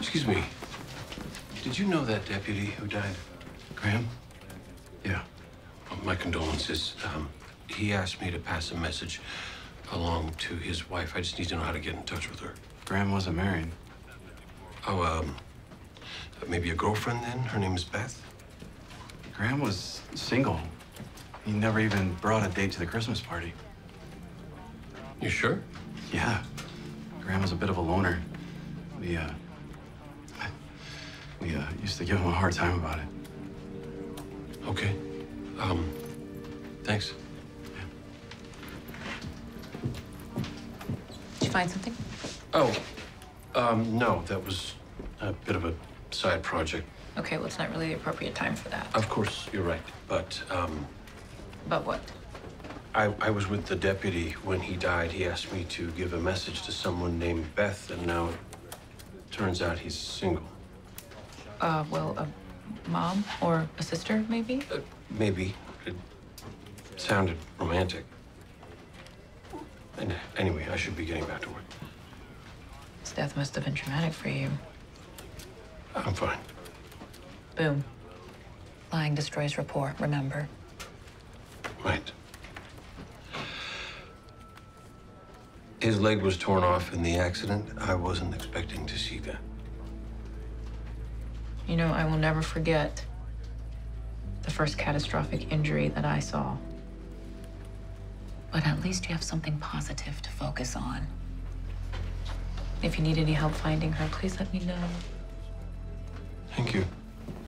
Excuse me. Did you know that deputy who died? Graham? Yeah. Well, my condolences. Um, he asked me to pass a message along to his wife. I just need to know how to get in touch with her. Graham wasn't married. Oh, um, maybe a girlfriend then? Her name is Beth? Graham was single. He never even brought a date to the Christmas party. You sure? Yeah. Graham was a bit of a loner. We, uh, we, uh, used to give him a hard time about it. Okay. Um, thanks. Did you find something? Oh, um, no, that was a bit of a side project. Okay, well, it's not really the appropriate time for that. Of course, you're right, but, um, But what? I, I was with the deputy when he died. He asked me to give a message to someone named Beth, and now it turns out he's single. Uh, well, a mom or a sister, maybe? Uh, maybe. It sounded romantic. And anyway, I should be getting back to work. His death must have been traumatic for you. I'm fine. Boom. Lying destroys rapport, remember? Right. His leg was torn off in the accident. I wasn't expecting to see that. You know, I will never forget the first catastrophic injury that I saw. But at least you have something positive to focus on. If you need any help finding her, please let me know. Thank you.